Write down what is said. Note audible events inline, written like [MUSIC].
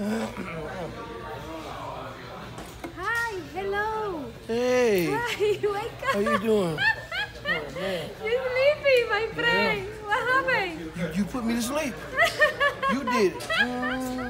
Hi, hello. Hey. Hi, wake up. How you doing? [LAUGHS] You're sleeping, my friend. Yeah. What happened? You, you, put me to sleep. you did. Um, [LAUGHS]